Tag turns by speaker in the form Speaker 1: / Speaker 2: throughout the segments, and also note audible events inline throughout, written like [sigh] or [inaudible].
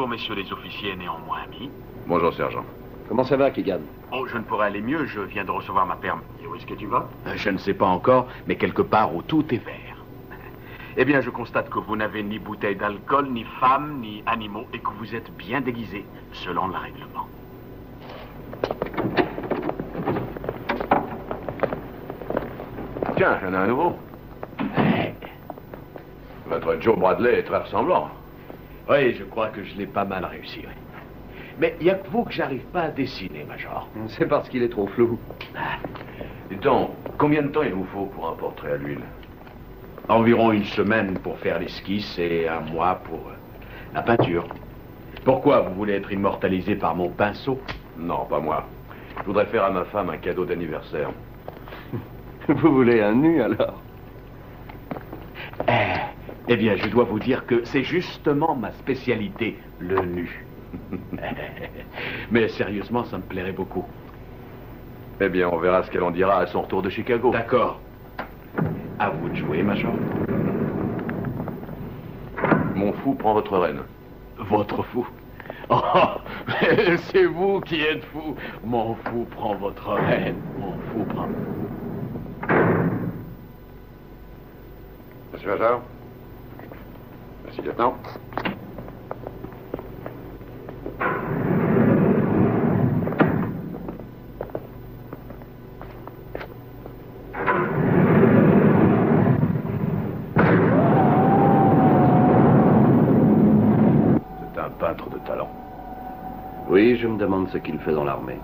Speaker 1: Bonjour, messieurs les officiers néanmoins amis.
Speaker 2: Bonjour, sergent.
Speaker 3: Comment ça va, Keegan?
Speaker 1: Oh, je ne pourrais aller mieux, je viens de recevoir ma perme. Et où est-ce que tu vas?
Speaker 4: Euh, Je ne sais pas encore, mais quelque part où tout est vert. [laughs]
Speaker 1: Eh bien, je constate que vous n'avez ni bouteille d'alcool, ni femme, ni animaux, et que vous êtes bien déguisé, selon le règlement.
Speaker 2: Tiens, il y en a un nouveau. Votre Joe Bradley est très ressemblant.
Speaker 4: Oui, je crois que je l'ai pas mal réussi. oui. Mais il y a que vous que j'arrive pas à dessiner, Major.
Speaker 3: C'est parce qu'il est trop flou.
Speaker 2: Dites donc, combien de temps il vous faut pour un portrait à l'huile?
Speaker 4: Environ une semaine pour faire l'esquisse et un mois pour euh, la peinture. Pourquoi vous voulez être immortalisé par mon pinceau?
Speaker 2: Non, pas moi. Je voudrais faire à ma femme un cadeau d'anniversaire. [laughs]
Speaker 3: Vous voulez un nu, alors?
Speaker 4: Eh, eh bien, je dois vous dire que c'est justement ma spécialité, le nu. [laughs] Mais sérieusement, ça me plairait beaucoup.
Speaker 2: Eh bien, on verra ce qu'elle en dira à son retour de Chicago.
Speaker 4: D'accord. À vous de jouer, Major.
Speaker 2: Mon fou prend votre reine.
Speaker 4: Votre fou? [laughs] Oh, [laughs] c'est vous qui êtes fou. Mon fou prend votre reine. Mon fou prend.
Speaker 2: Monsieur Major Merci, lieutenant. C'est un peintre de talent.
Speaker 3: Oui, je me demande ce qu'il fait dans l'armée.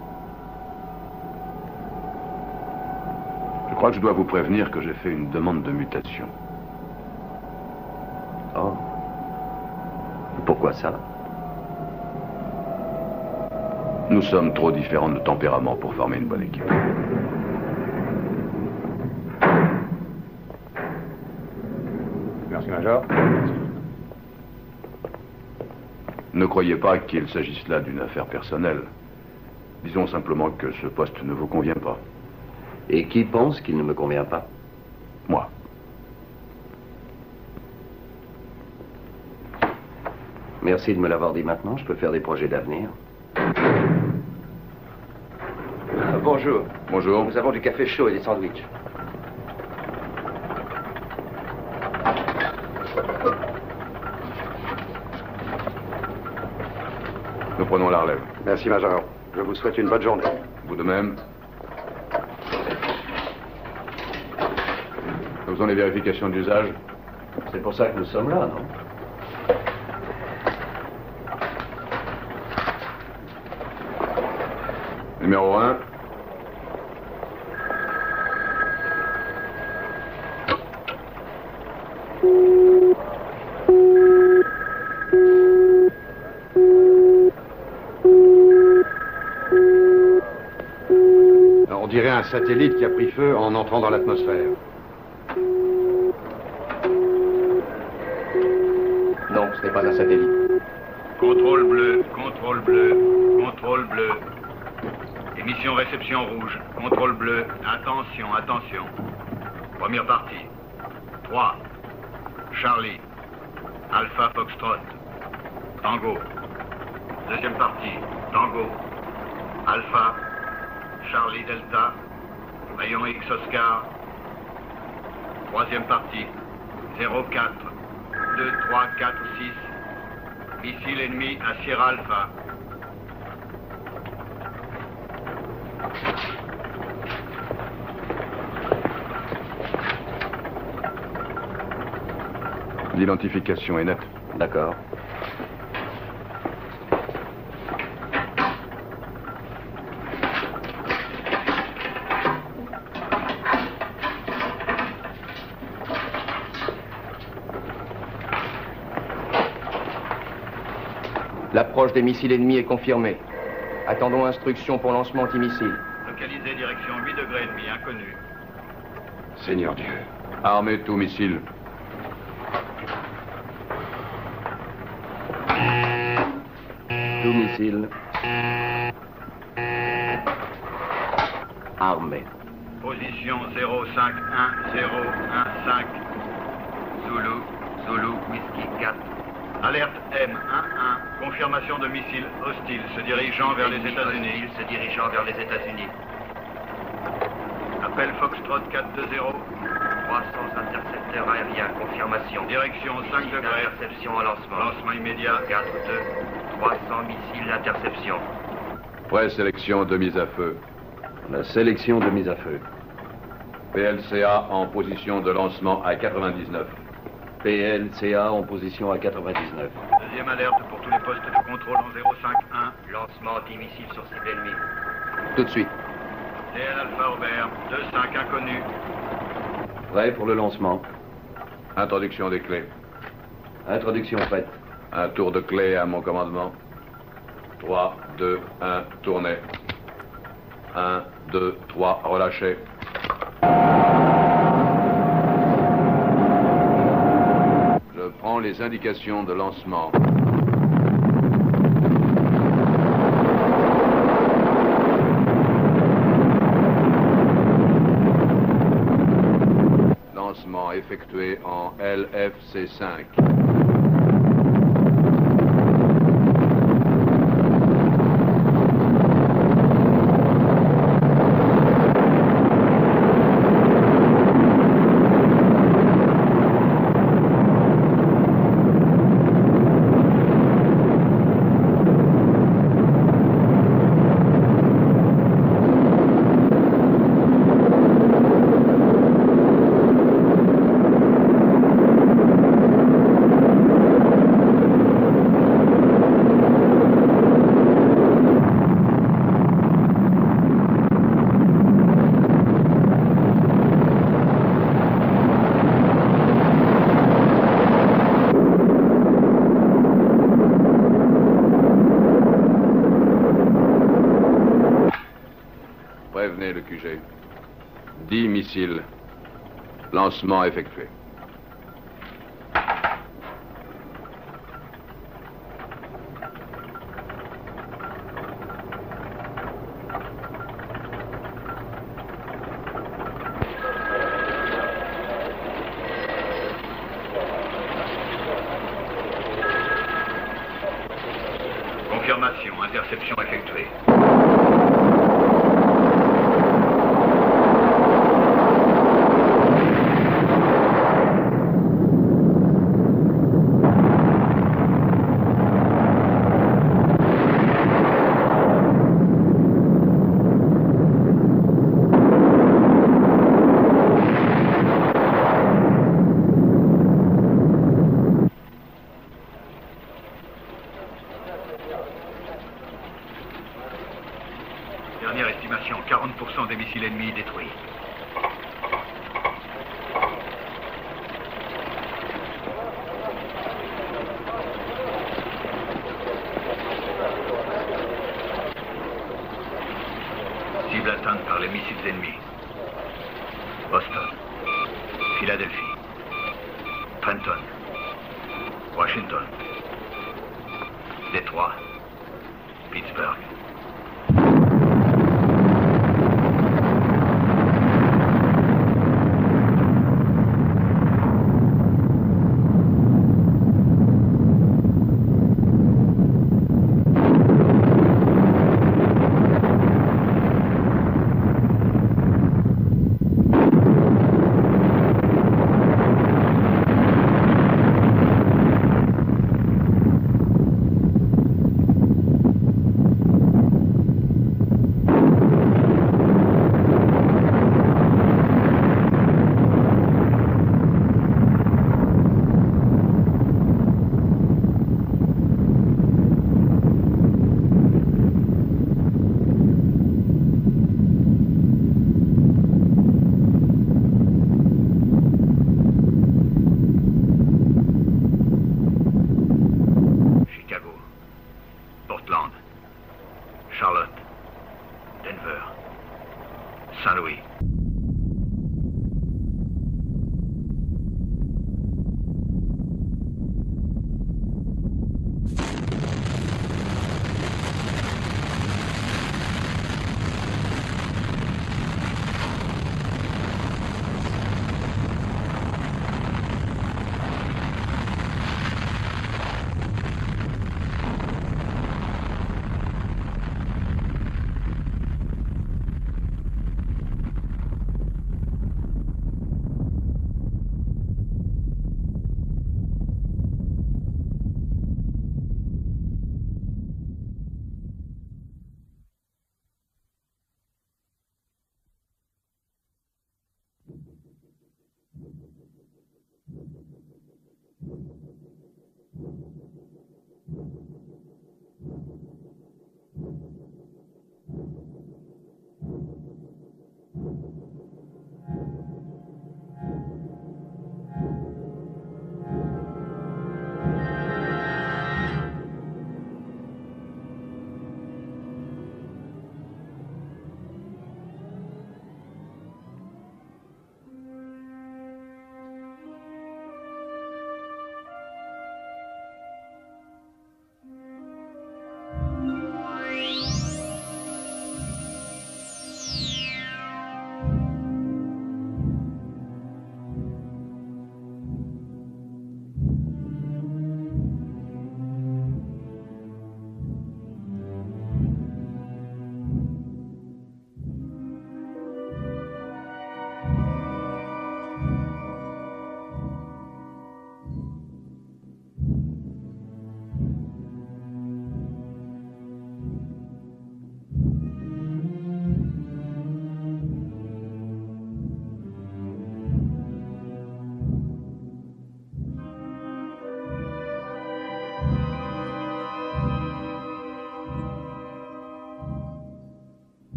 Speaker 2: Je crois que je dois vous prévenir que j'ai fait une demande de mutation.
Speaker 3: Oh. Ça
Speaker 2: Nous sommes trop différents de tempérament pour former une bonne équipe.
Speaker 5: Merci, Major.
Speaker 2: Ne croyez pas qu'il s'agisse là d'une affaire personnelle. Disons simplement que ce poste ne vous convient pas.
Speaker 3: Et qui pense qu'il ne me convient pas
Speaker 2: Moi.
Speaker 3: Merci de me l'avoir dit maintenant. Je peux faire des projets d'avenir. Ah, bonjour.
Speaker 2: Bonjour.
Speaker 3: Nous avons du café chaud et des sandwichs.
Speaker 2: Nous prenons la relève.
Speaker 3: Merci, Major. Je vous souhaite une bonne journée.
Speaker 2: Vous de même. Nous faisons les vérifications d'usage.
Speaker 3: C'est pour ça que nous sommes là, non?
Speaker 2: Numéro 1.
Speaker 5: On dirait un satellite qui a pris feu en entrant dans l'atmosphère.
Speaker 3: Non, ce n'est pas un satellite.
Speaker 6: Contrôle bleu, contrôle bleu, contrôle bleu. Émission réception rouge, contrôle bleu. Attention, attention. Première partie. 3. Charlie. Alpha Foxtrot. Tango. Deuxième partie. Tango. Alpha. Charlie Delta. Rayon X Oscar. Troisième partie. 04. 2, 3, 4, 6. Missile ennemi à Sierra Alpha.
Speaker 2: L'identification est nette.
Speaker 3: D'accord.
Speaker 7: L'approche des missiles ennemis est confirmée. Attendons instruction pour lancement antimissile.
Speaker 6: Localisé direction 8 degrés et demi, inconnu.
Speaker 2: Seigneur Dieu. Armez tout missile.
Speaker 3: Tout missile. Armé.
Speaker 6: Position 051-015. Confirmation de missile hostile se dirigeant vers les États-Unis.
Speaker 7: se dirigeant vers les États-Unis.
Speaker 6: Appel Foxtrot 420.
Speaker 7: 300 intercepteurs aériens, confirmation.
Speaker 6: Direction 5 degrés.
Speaker 7: Interception à lancement.
Speaker 6: Lancement immédiat.
Speaker 7: 4, 2, 300 missiles d'interception.
Speaker 2: Présélection de mise à feu.
Speaker 3: La sélection de mise à feu.
Speaker 2: PLCA en position de lancement à 99.
Speaker 3: PLCA en position à 99.
Speaker 6: Deuxième alerte tous les postes de contrôle en 051.
Speaker 7: Lancement anti-missile sur cible ennemie. Tout de suite.
Speaker 6: DL Alpha Robert. 2-5 inconnus.
Speaker 3: Prêt pour le lancement.
Speaker 2: Introduction des clés.
Speaker 3: Introduction faite.
Speaker 2: Un tour de clé à mon commandement. 3, 2, 1, tournez. 1, 2, 3, relâchez. Je prends les indications de lancement. Lancement effectué en LFC5. 10 missiles. Lancement effectué.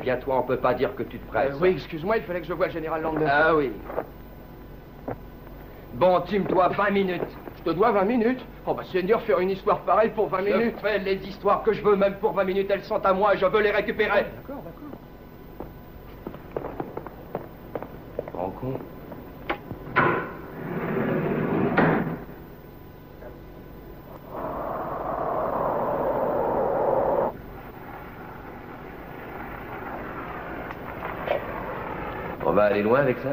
Speaker 3: Bien, toi, on peut pas dire que tu te presses.
Speaker 8: Euh, oui, excuse-moi, il fallait que je voie le général Landers.
Speaker 3: Ah oui. Bon, Tim, toi, 20 minutes.
Speaker 8: Je te dois 20 minutes Oh bah c'est dur faire une histoire pareille pour 20
Speaker 3: Je
Speaker 8: minutes.
Speaker 3: fais les histoires que je veux, même pour 20 minutes, elles sont à moi et je veux les récupérer.
Speaker 8: D'accord, d'accord.
Speaker 3: Rends compte On va aller loin avec ça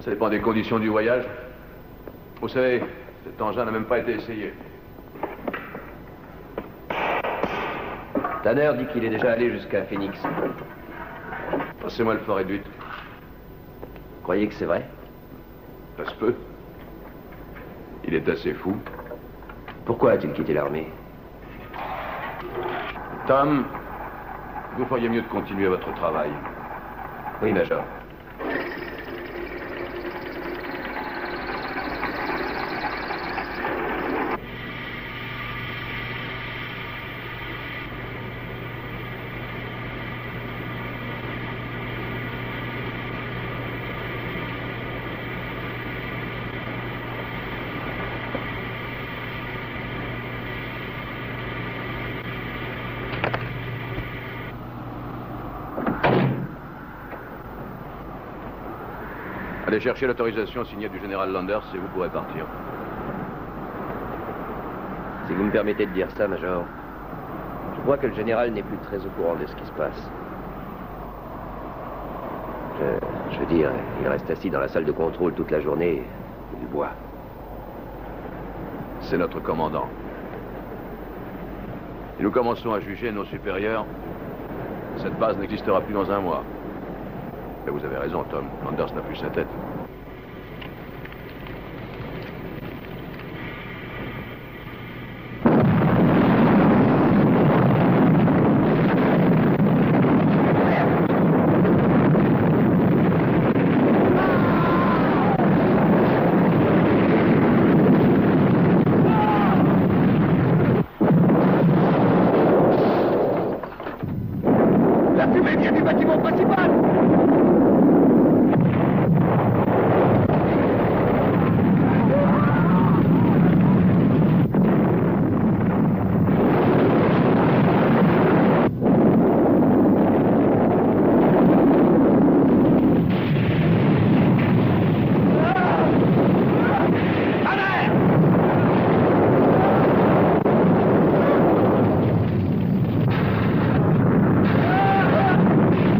Speaker 2: Ça dépend des conditions du voyage. Vous savez, cet engin n'a même pas été essayé.
Speaker 3: Tanner dit qu'il est déjà allé jusqu'à Phoenix.
Speaker 2: Passez-moi le fort réduit.
Speaker 3: Croyez que c'est vrai
Speaker 2: Ça se peut. Il est assez fou.
Speaker 3: Pourquoi a-t-il quitté l'armée
Speaker 2: Tom, vous feriez mieux de continuer votre travail.
Speaker 3: Oui, Major.
Speaker 2: Allez chercher l'autorisation signée du général Landers et vous pourrez partir.
Speaker 3: Si vous me permettez de dire ça, Major, je crois que le général n'est plus très au courant de ce qui se passe. Je, je veux dire, il reste assis dans la salle de contrôle toute la journée et il boit.
Speaker 2: C'est notre commandant. Et nous commençons à juger nos supérieurs. Cette base n'existera plus dans un mois. Et vous avez raison, Tom. Landers n'a plus sa tête.
Speaker 8: La fumée vient du bâtiment principal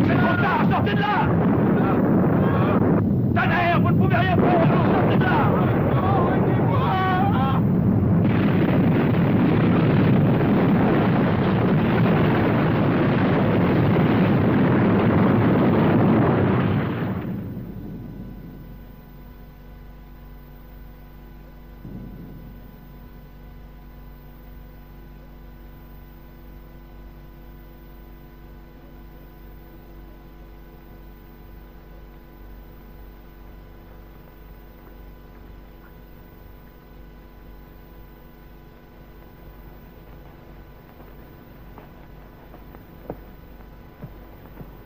Speaker 8: C'est trop tard, sortez de là Tanner, vous ne pouvez rien faire Sortez de là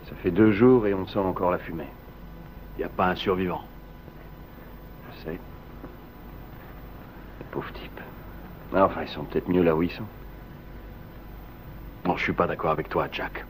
Speaker 9: Ça fait deux jours et on sent encore la fumée.
Speaker 4: Il n'y a pas un survivant.
Speaker 9: Je sais. Les pauvres types. Ah, Enfin, ils sont peut-être mieux là où ils sont.
Speaker 4: Non, je suis pas d'accord avec toi, Jack.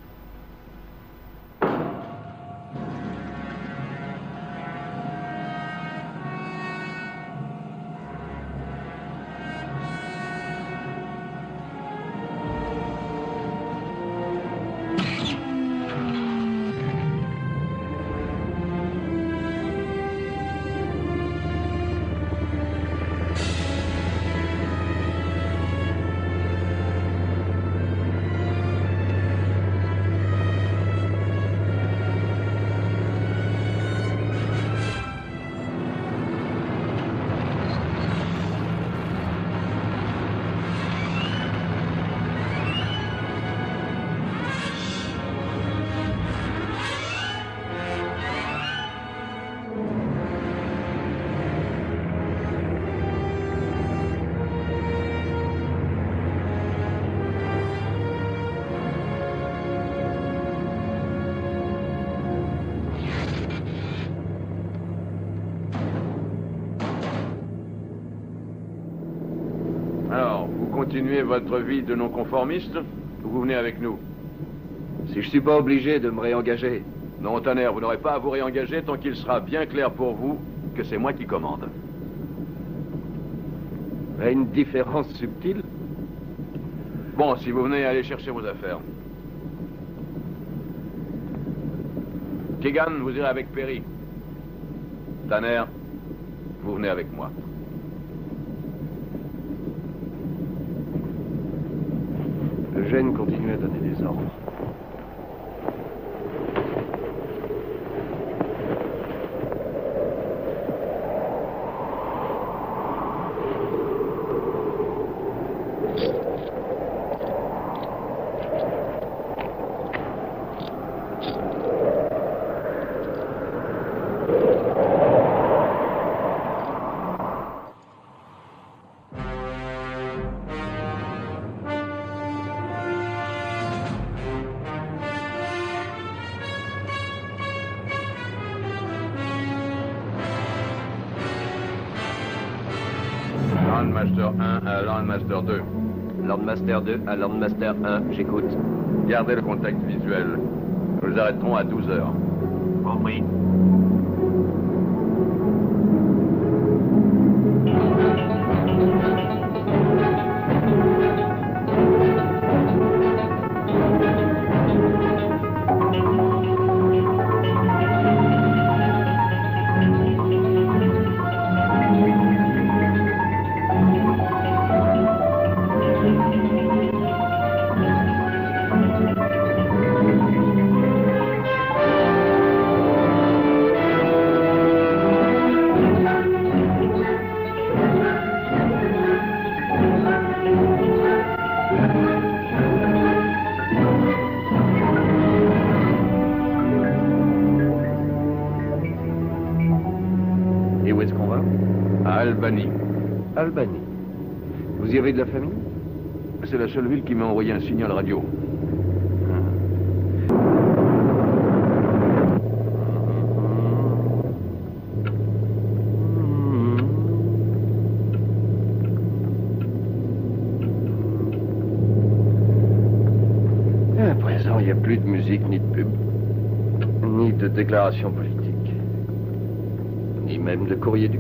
Speaker 2: Continuez votre vie de non-conformiste ou vous venez avec nous
Speaker 3: Si je suis pas obligé de me réengager.
Speaker 2: Non, Tanner, vous n'aurez pas à vous réengager tant qu'il sera bien clair pour vous que c'est moi qui commande.
Speaker 3: A une différence subtile?
Speaker 2: Bon, si vous venez aller chercher vos affaires. Keegan, vous irez avec Perry. Tanner, vous venez avec moi.
Speaker 3: Eugène continue à donner des ordres.
Speaker 2: Landmaster 2
Speaker 7: à Landmaster 1, j'écoute.
Speaker 2: Gardez le contact visuel. Nous arrêterons à 12 heures.
Speaker 1: Compris.
Speaker 2: C'est la seule ville qui m'a envoyé un signal radio.
Speaker 3: À présent, il n'y a plus de musique, ni de pub, ni de déclaration politique, ni même de courrier du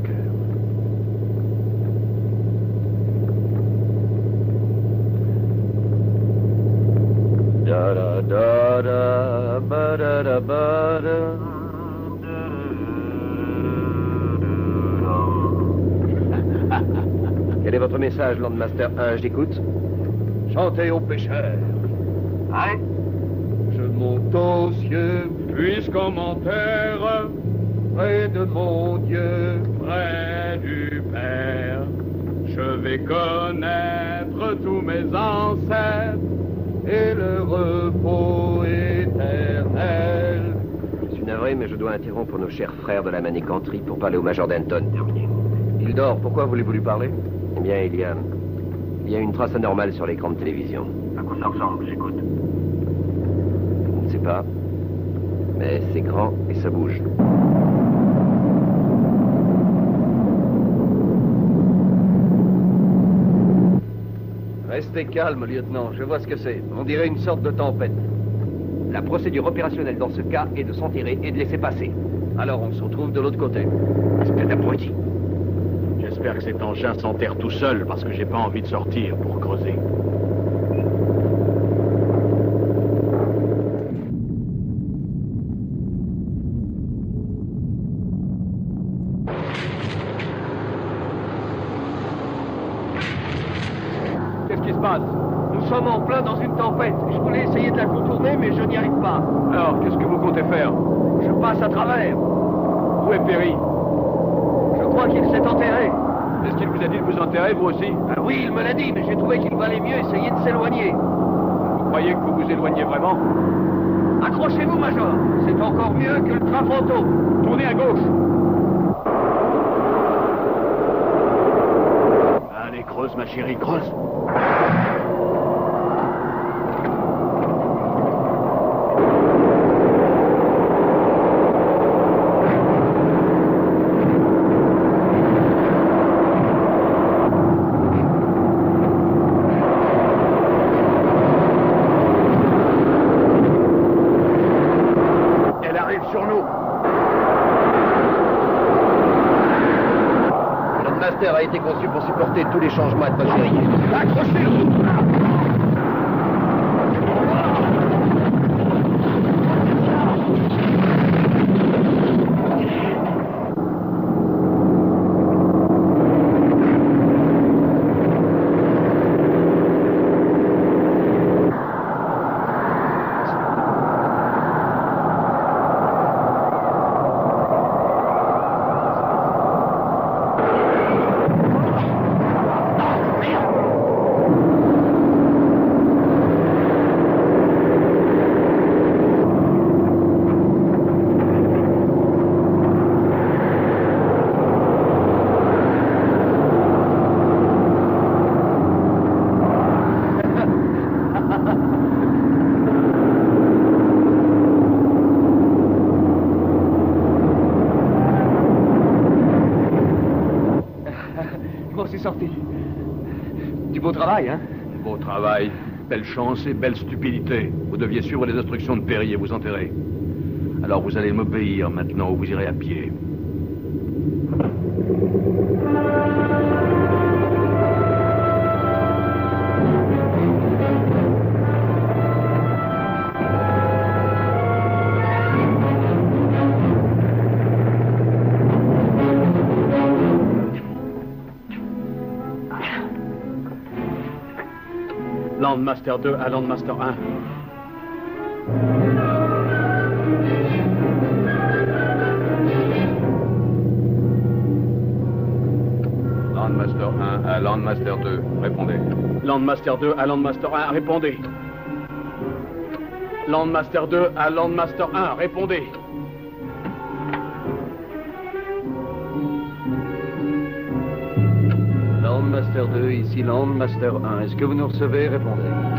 Speaker 7: message, Landmaster 1, j'écoute
Speaker 3: Chantez aux pêcheurs.
Speaker 1: Hein?
Speaker 3: Je monte aux cieux,
Speaker 2: Puisqu'en mon terre,
Speaker 3: près de mon Dieu.
Speaker 2: près du Père, je vais connaître tous mes ancêtres.
Speaker 3: et le repos éternel.
Speaker 7: Je suis navré, mais je dois interrompre nos chers frères de la maniganterie pour parler au Major Denton.
Speaker 3: Il dort, pourquoi voulez-vous lui parler?
Speaker 7: Bien, il y a... Il y a une trace anormale sur l'écran de télévision.
Speaker 1: À quoi ça ressemble J'écoute.
Speaker 7: Je ne sais pas. Mais c'est grand et ça bouge.
Speaker 3: Restez calme, lieutenant, je vois ce que c'est. On dirait une sorte de tempête.
Speaker 7: La procédure opérationnelle dans ce cas est de s'enterrer et de laisser passer.
Speaker 3: Alors on se retrouve de l'autre côté.
Speaker 4: Espèce d'abruti. J'espère que cet engin s'enterre tout seul parce que j'ai pas envie de sortir pour creuser.
Speaker 8: Qu'est-ce qui se passe Nous sommes en plein dans une tempête. Je voulais essayer de la contourner, mais je n'y arrive pas.
Speaker 2: Alors, qu'est-ce que vous comptez faire
Speaker 8: Je passe à travers.
Speaker 2: Où est Perry
Speaker 8: Je crois qu'il s'est enterré.
Speaker 2: Est-ce qu'il vous a enterrer, vous aussi
Speaker 8: Ah oui, il me l'a dit, mais j'ai trouvé qu'il valait mieux essayer de s'éloigner.
Speaker 2: Vous croyez que vous vous éloignez vraiment?
Speaker 8: Accrochez-vous, Major. C'est encore mieux que le train fantôme.
Speaker 2: Tournez à gauche
Speaker 4: Allez, creuse, ma chérie, creuse.
Speaker 10: Tous les changements atmosphériques.
Speaker 11: Accrochez-vous Bon, c'est sorti. Du beau travail, hein
Speaker 2: Beau travail, belle chance et belle stupidité. Vous deviez suivre les instructions de Perry et vous enterrer. Alors vous allez m'obéir maintenant ou vous irez à pied.
Speaker 4: Landmaster 2 à Landmaster 1.
Speaker 2: Landmaster 1 à Landmaster 2. Répondez.
Speaker 4: Landmaster 2 à Landmaster 1, répondez. Landmaster 2 à Landmaster 1, répondez.
Speaker 3: Landmaster 2, ici Landmaster 1. Est-ce que vous nous recevez? Répondez.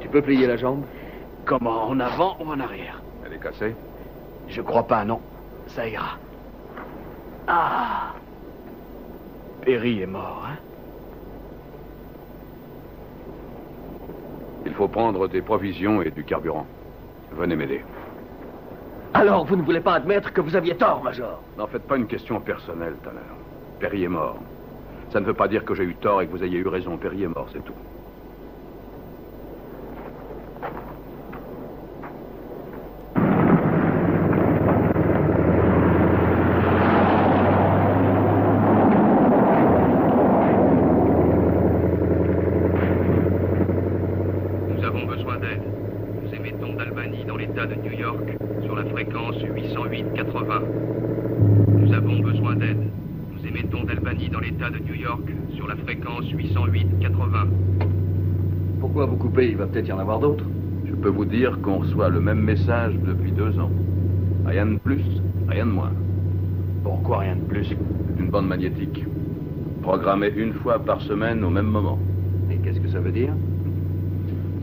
Speaker 3: Tu peux plier la jambe
Speaker 4: Comment En avant ou en arrière
Speaker 2: Elle est cassée
Speaker 4: Je crois pas, non. Ça ira. Ah Perry est mort, hein
Speaker 2: Il faut prendre des provisions et du carburant. Venez m'aider.
Speaker 11: Alors, vous ne voulez pas admettre que vous aviez tort, Major?
Speaker 2: N'en faites pas une question personnelle, Tanner. Perry est mort. Ça ne veut pas dire que j'ai eu tort et que vous ayez eu raison. Perry est mort, c'est tout.
Speaker 7: Nous avons besoin d'aide. Nous émettons d'Albanie dans l'État de New York sur la fréquence 808-80. Nous avons besoin d'aide. Nous émettons d'Albanie dans l'État de New York sur la fréquence 808-80.
Speaker 3: Pourquoi vous coupez Il va peut-être y en avoir d'autres.
Speaker 2: Je peux vous dire qu'on reçoit le même message depuis deux ans. Rien de plus, rien de moins.
Speaker 4: Pourquoi rien de plus?
Speaker 2: C'est une bande magnétique. Programmée une fois par semaine au même moment.
Speaker 3: Et qu'est-ce que ça veut dire?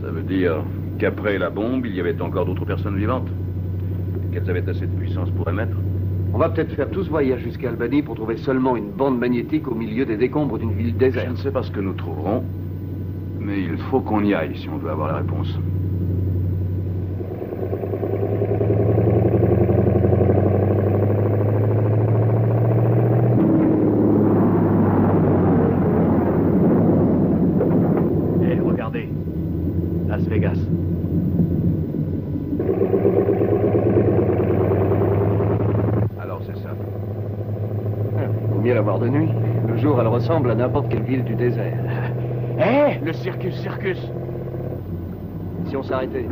Speaker 2: Ça veut dire qu'après la bombe, il y avait encore d'autres personnes vivantes. qu'elles avaient assez de puissance pour émettre.
Speaker 3: On va peut-être faire tout ce voyage jusqu'à Albanie pour trouver seulement une bande magnétique au milieu des décombres d'une ville
Speaker 2: Je
Speaker 3: déserte.
Speaker 2: ne sais pas ce que nous trouverons, faut qu'on y aille si on veut avoir la réponse.
Speaker 4: Eh, regardez. Las Vegas.
Speaker 2: Alors c'est ça.
Speaker 3: Vaut mieux la voir de nuit. Le jour, elle ressemble à n'importe quelle ville du désert.
Speaker 4: Circus, circus.
Speaker 3: Si on s'arrêtait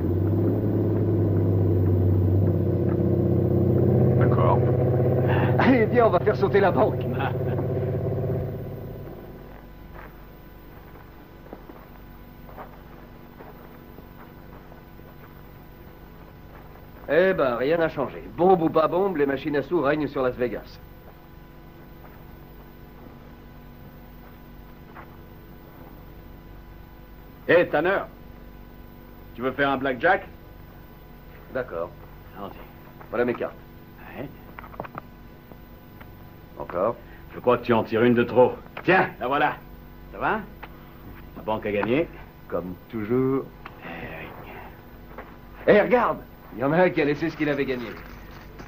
Speaker 2: D'accord.
Speaker 3: Allez, viens, on va faire sauter la banque. [laughs] Eh ben, rien n'a changé. Bombe ou pas bombe, les machines à sous règnent sur Las Vegas.
Speaker 4: Eh, Tanner. Tu veux faire un blackjack?
Speaker 3: D'accord.
Speaker 4: Allons-y.
Speaker 3: Voilà mes cartes.
Speaker 4: Ouais.
Speaker 3: Encore.
Speaker 4: Je crois que tu en tires une de trop. Tiens, la voilà. Ça va? La banque a gagné.
Speaker 3: Comme toujours.
Speaker 4: Eh,
Speaker 3: Eh, regarde Il y en a un qui a laissé ce qu'il avait gagné.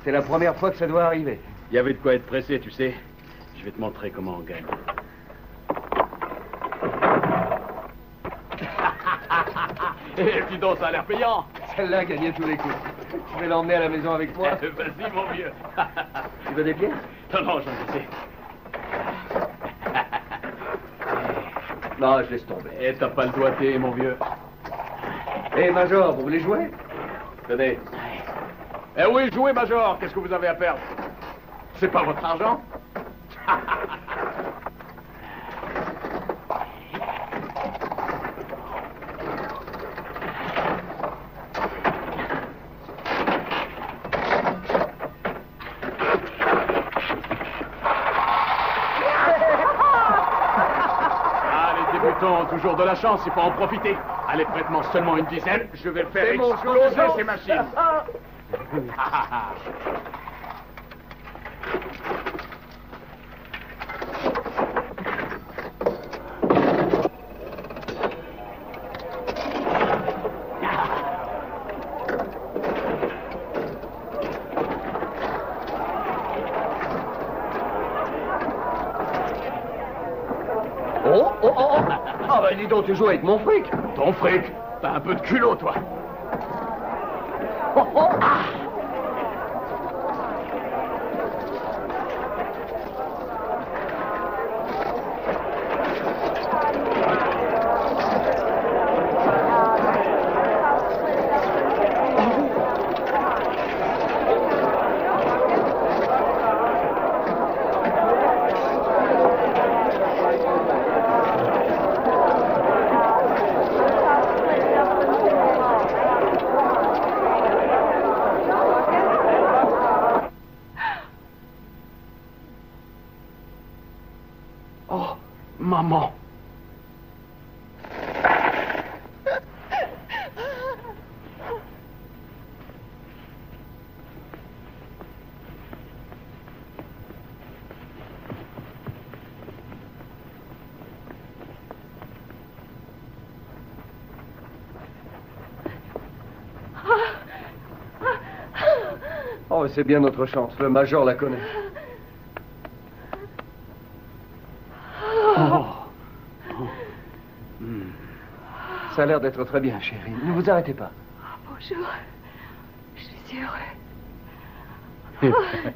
Speaker 3: C'est la première fois que ça doit arriver.
Speaker 4: Il y avait de quoi être pressé, tu sais. Je vais te montrer comment on gagne. Eh, dis donc, ça a l'air payant.
Speaker 3: Celle-là gagné tous les coups. Je vais l'emmener à la maison avec moi. [laughs]
Speaker 4: Vas-y, mon vieux. [laughs]
Speaker 3: Tu veux des pièces?
Speaker 4: Non, non, j'en sais. [laughs]
Speaker 3: Non, je laisse tomber.
Speaker 4: Eh, t'as pas le doigté, mon vieux.
Speaker 3: Eh, Major, vous voulez jouer?
Speaker 4: Tenez. Eh oui, jouez, Major. Qu'est-ce que vous avez à perdre? C'est pas votre argent Ah, les débutants ont toujours de la chance, il faut en profiter. Allez, prête-moi seulement une dizaine, je vais faire
Speaker 3: C'est mon
Speaker 4: exploser ces machines. [laughs] [laughs]
Speaker 3: Oh, oh, oh, oh Ah, bah dis donc, tu joues avec mon fric?
Speaker 4: Ton fric, t'as un peu de culot, toi.
Speaker 3: Oh, oh, ah
Speaker 4: Oh, maman.
Speaker 3: Oh, c'est bien notre chance. Le Major la connaît. Ça a l'air d'être très bien, chérie. Ne vous arrêtez pas.
Speaker 12: Bonjour. Je suis heureux. [laughs]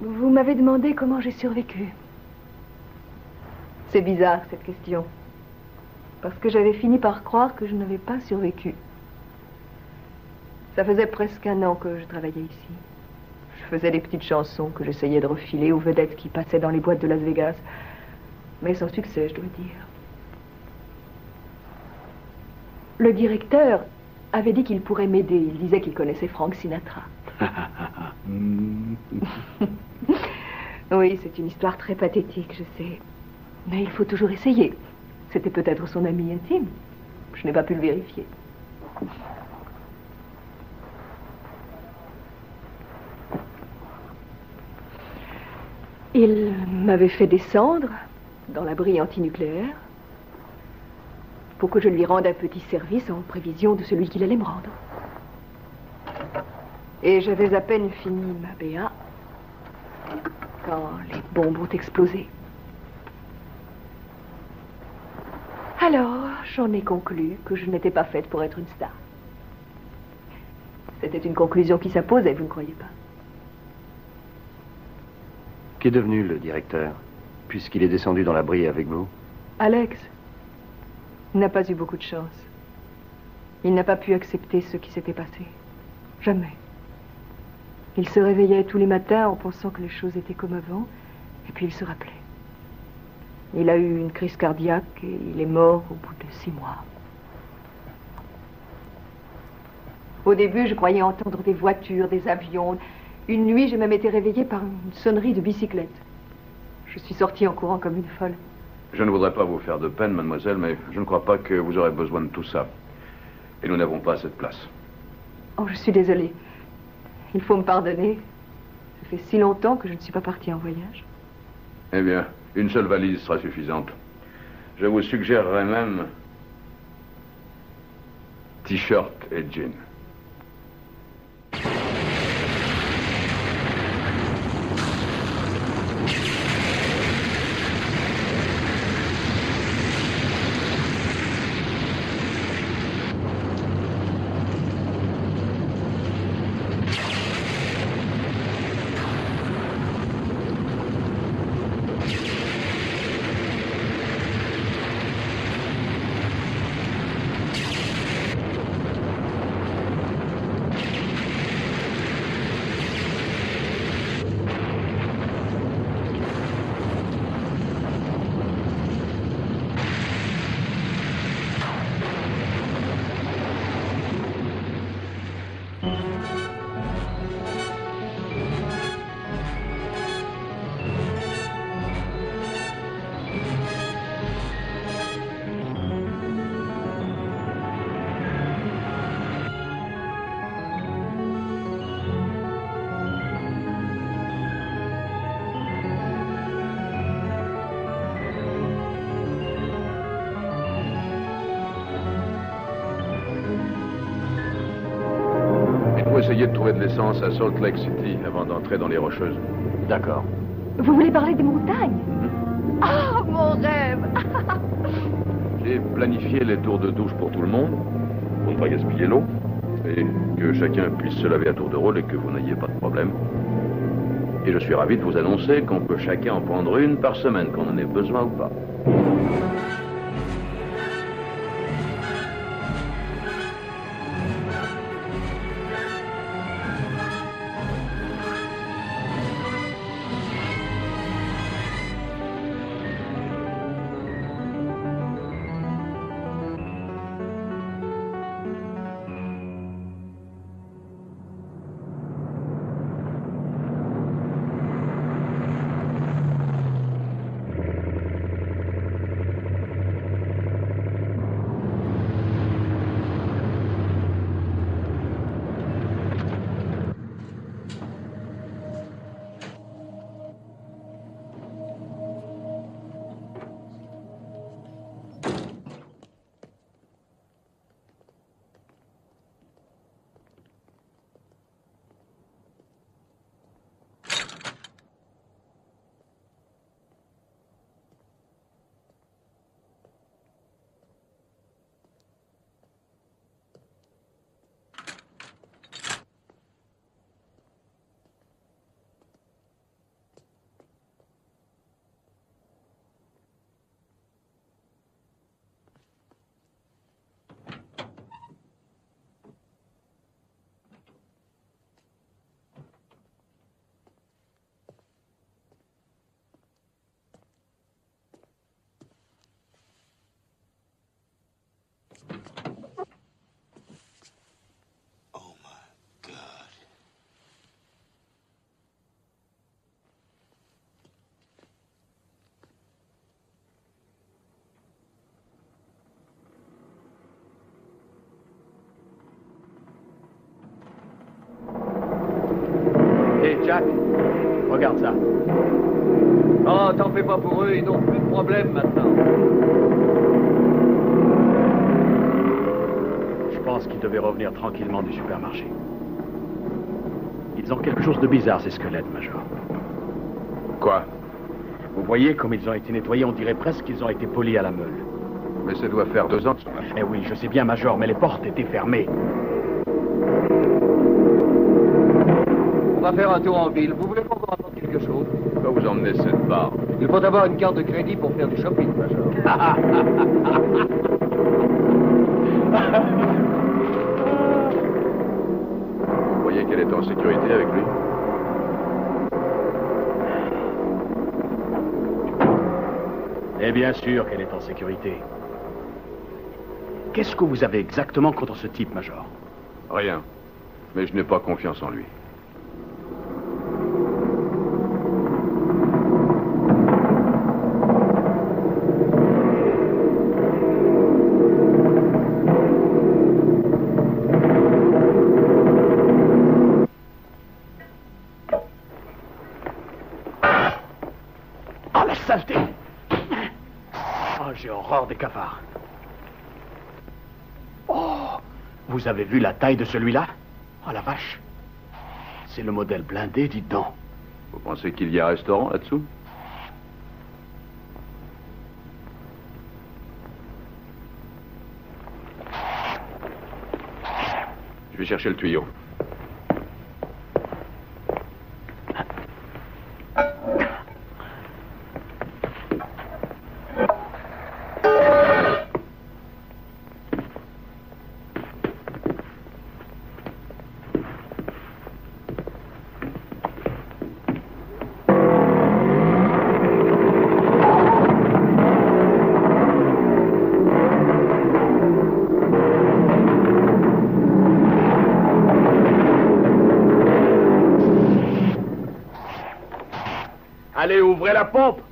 Speaker 12: Vous m'avez demandé comment j'ai survécu. C'est bizarre cette question. Parce que j'avais fini par croire que je n'avais pas survécu. Ça faisait presque un an que je travaillais ici. Je faisais des petites chansons que j'essayais de refiler aux vedettes qui passaient dans les boîtes de Las Vegas mais sans succès, je dois dire. Le directeur avait dit qu'il pourrait m'aider. Il disait qu'il connaissait Frank Sinatra. [laughs] oui, c'est une histoire très pathétique, je sais. Mais il faut toujours essayer. C'était peut-être son ami intime. Je n'ai pas pu le vérifier. Il m'avait fait descendre dans l'abri antinucléaire pour que je lui rende un petit service en prévision de celui qu'il allait me rendre. Et j'avais à peine fini ma BA quand les bombes ont explosé. Alors, j'en ai conclu que je n'étais pas faite pour être une star. C'était une conclusion qui s'imposait, vous ne croyez pas?
Speaker 3: Qu'est devenu le directeur? Puisqu'il est descendu dans l'abri avec vous
Speaker 12: Alex n'a pas eu beaucoup de chance. Il n'a pas pu accepter ce qui s'était passé. Jamais. Il se réveillait tous les matins en pensant que les choses étaient comme avant, et puis il se rappelait. Il a eu une crise cardiaque et il est mort au bout de six mois. Au début, je croyais entendre des voitures, des avions. Une nuit, j'ai même été réveillée par une sonnerie de bicyclette. Je suis sortie en courant comme une folle.
Speaker 2: Je ne voudrais pas vous faire de peine, mademoiselle, mais je ne crois pas que vous aurez besoin de tout ça. Et nous n'avons pas cette place.
Speaker 12: Oh, je suis désolée. Il faut me pardonner. Ça fait si longtemps que je ne suis pas partie en voyage.
Speaker 2: Eh bien, une seule valise sera suffisante. Je vous suggérerais même t-shirt et jean. À Salt Lake City avant d'entrer dans les Rocheuses.
Speaker 3: D'accord.
Speaker 12: Vous voulez parler des montagnes Ah, mon rêve [laughs]
Speaker 2: J'ai planifié les tours de douche pour tout le monde, pour ne pas gaspiller l'eau, et que chacun puisse se laver à tour de rôle et que vous n'ayez pas de problème. Et je suis ravi de vous annoncer qu'on peut chacun en prendre une par semaine, qu'on en ait besoin ou pas.
Speaker 8: Jack, regarde ça.
Speaker 3: Oh, t'en fais pas pour eux, ils n'ont plus de problème maintenant.
Speaker 4: Je pense qu'ils devaient revenir tranquillement du supermarché. Ils ont quelque chose de bizarre, ces squelettes, Major.
Speaker 2: Quoi?
Speaker 4: Vous voyez comme ils ont été nettoyés, on dirait presque qu'ils ont été polis à la meule.
Speaker 2: Mais ça doit faire deux ans.
Speaker 4: Eh oui, je sais bien, Major, mais les portes étaient fermées.
Speaker 3: Va faire un tour en ville. Vous voulez qu'on vous rapporte quelque chose
Speaker 2: Va vous emmener cette barre.
Speaker 3: Il faut avoir une carte de crédit pour faire du shopping, Major.
Speaker 2: Vous croyez qu'elle est en sécurité avec lui
Speaker 4: Et bien sûr qu'elle est en sécurité. Qu'est-ce que vous avez exactement contre ce type, Major?
Speaker 2: Rien. Mais je n'ai pas confiance en lui.
Speaker 4: Vous avez vu la taille de celui-là? Oh, la vache. C'est le modèle blindé, dites donc.
Speaker 2: Vous pensez qu'il y a un restaurant là-dessous? Je vais chercher le tuyau. up.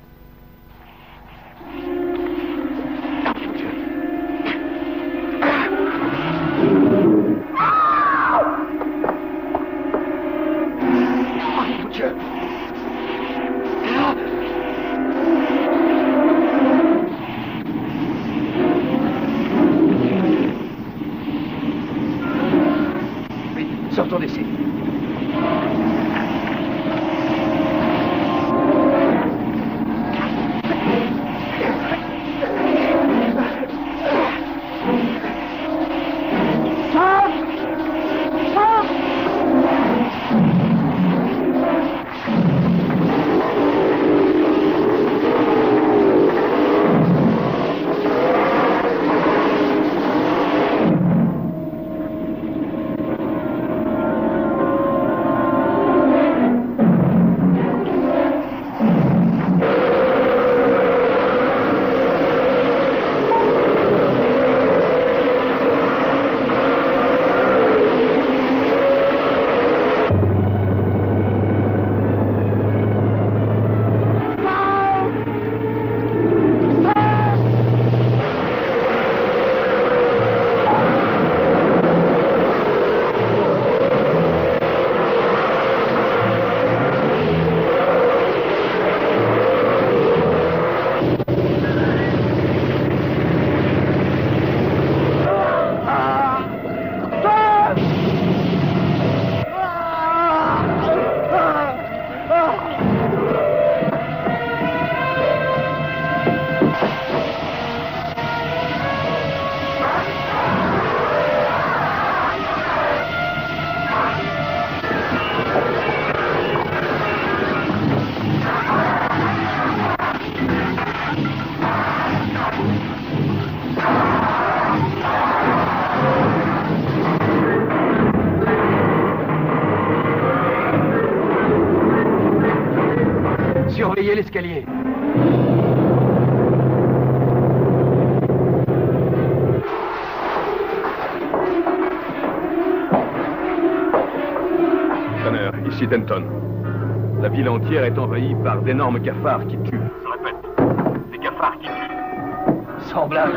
Speaker 2: Est envahie par d'énormes cafards qui tuent.
Speaker 8: Je répète, des cafards qui tuent.
Speaker 3: Semblable.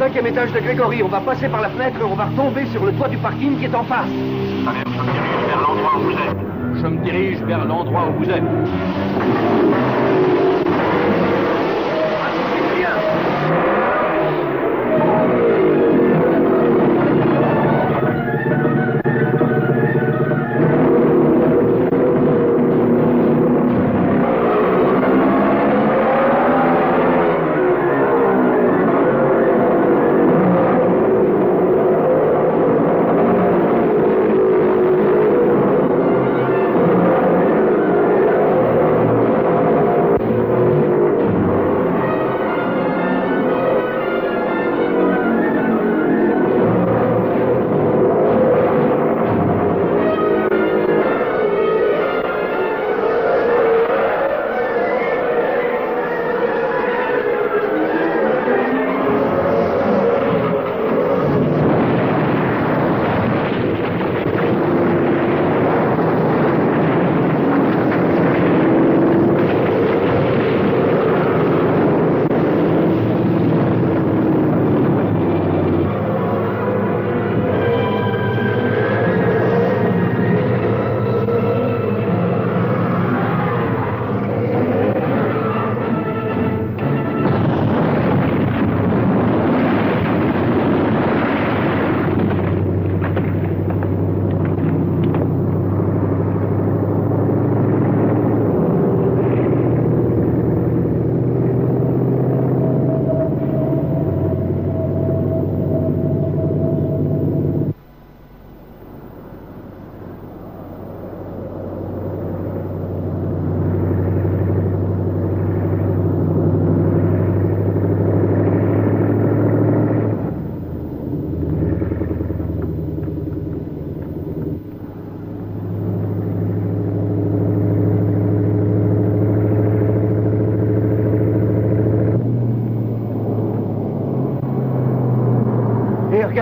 Speaker 3: cinquième étage de Grégory. On va passer par la fenêtre et on va retomber sur le toit du parking qui est en face.
Speaker 13: Allez, je me dirige vers l'endroit où vous êtes.
Speaker 14: Je me dirige vers l'endroit où vous êtes.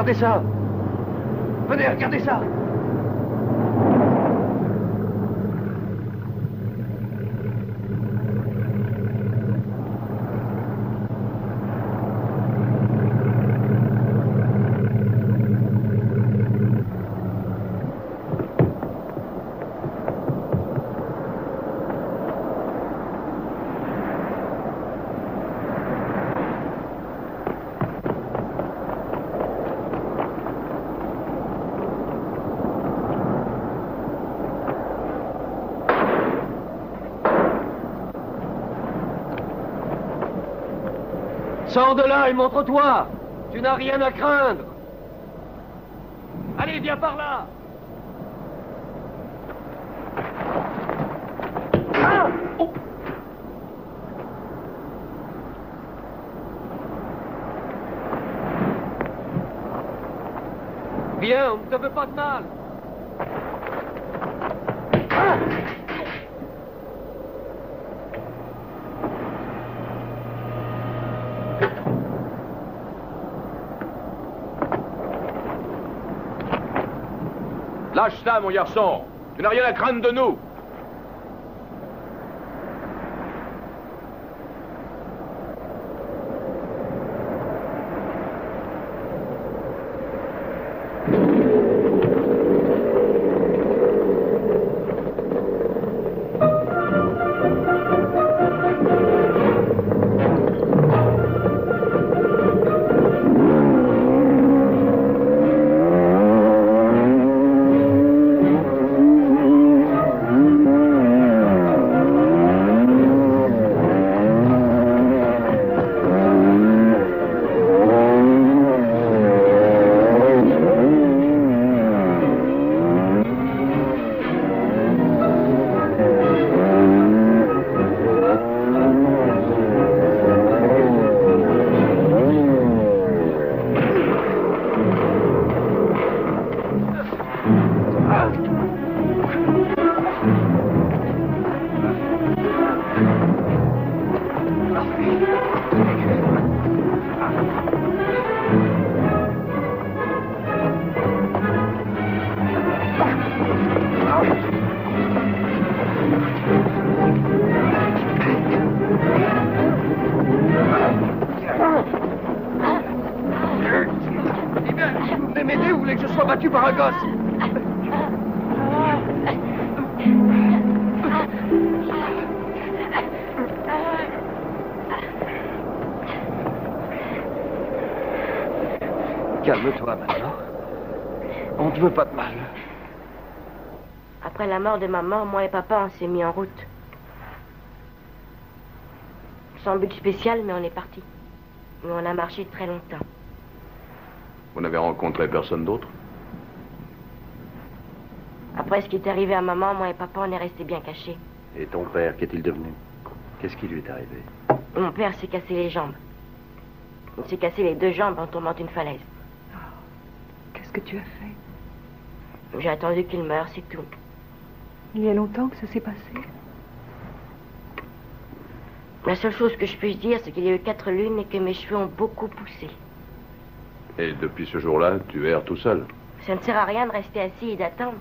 Speaker 3: Regardez ça
Speaker 15: Sors de là et montre-toi. Tu n'as rien à craindre. Allez, viens par là. Ah Oh. Viens, on ne te veut pas de mal. Ah
Speaker 2: Lâche ça, mon garçon. Tu n'as rien à craindre de nous.
Speaker 16: Mort de maman, moi et papa, on s'est mis en route. Sans but spécial, mais on est parti. Et on a marché très longtemps.
Speaker 2: Vous n'avez rencontré personne d'autre?
Speaker 16: Après ce qui est arrivé à maman, moi et papa, on est restés bien cachés.
Speaker 3: Et ton père, qu'est-il devenu? Qu'est-ce qui lui est arrivé?
Speaker 16: Mon père s'est cassé les jambes. Il s'est cassé les deux jambes en tombant d'une falaise.
Speaker 12: Qu'est-ce que tu as fait?
Speaker 16: J'ai attendu qu'il meure, c'est tout.
Speaker 12: Il y a longtemps que ça s'est passé
Speaker 16: La seule chose que je puisse dire, c'est qu'il y a eu quatre lunes et que mes cheveux ont beaucoup poussé.
Speaker 2: Et depuis ce jour-là, tu erres tout seul.
Speaker 16: Ça ne sert à rien de rester assis et d'attendre.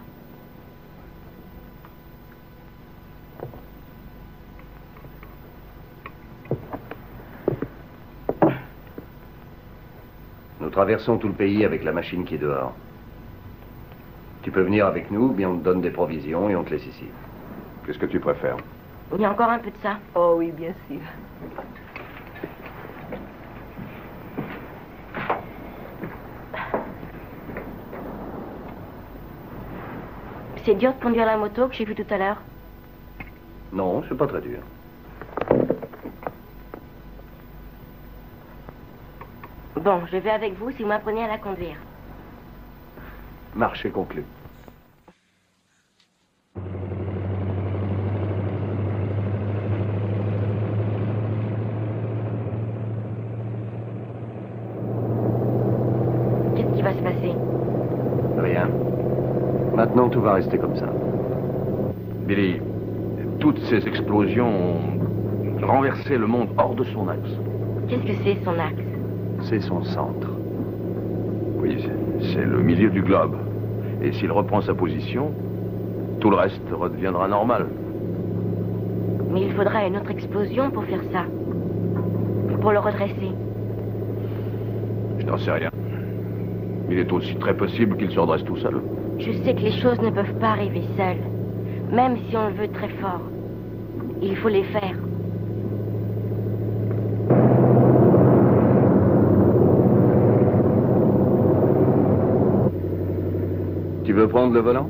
Speaker 3: Nous traversons tout le pays avec la machine qui est dehors. Tu peux venir avec nous, bien on te donne des provisions et on te laisse ici.
Speaker 2: Qu'est-ce que tu préfères?
Speaker 16: Il y a encore un peu de ça.
Speaker 12: Oh oui, bien sûr.
Speaker 16: C'est dur de conduire la moto que j'ai vue tout à l'heure.
Speaker 3: Non, c'est pas très dur.
Speaker 16: Bon, je vais avec vous si vous m'apprenez à la conduire.
Speaker 3: Marché conclu.
Speaker 16: Qu'est-ce qui va se passer
Speaker 3: Rien. Maintenant, tout va rester comme ça.
Speaker 2: Billy, toutes ces explosions ont renversé le monde hors de son axe.
Speaker 16: Qu'est-ce que c'est son axe?
Speaker 3: C'est son centre.
Speaker 2: Oui, c'est- c'est le milieu du globe. Et s'il reprend sa position, tout le reste redeviendra normal.
Speaker 16: Mais il faudra une autre explosion pour faire ça. Pour le redresser.
Speaker 2: Je n'en sais rien. Il est aussi très possible qu'il se redresse tout seul.
Speaker 16: Je sais que les choses ne peuvent pas arriver seules. Même si on le veut très fort. Il faut les faire.
Speaker 3: Tu veux prendre le volant?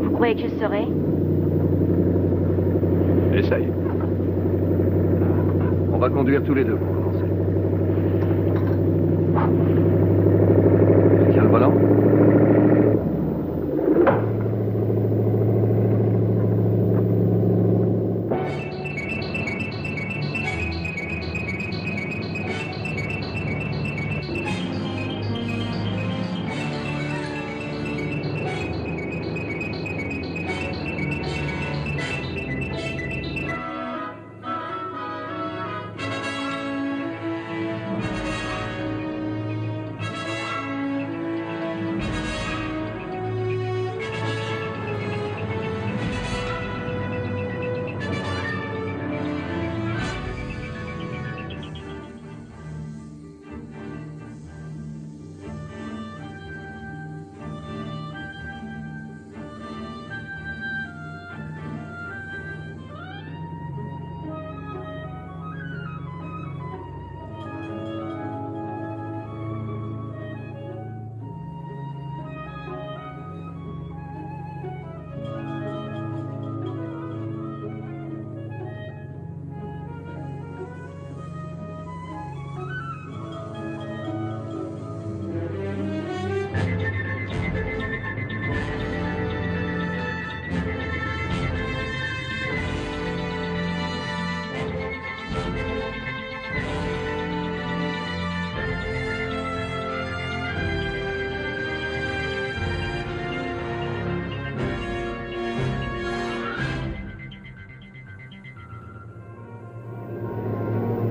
Speaker 16: Vous croyez que je saurais?
Speaker 2: Essaye.
Speaker 3: On va conduire tous les deux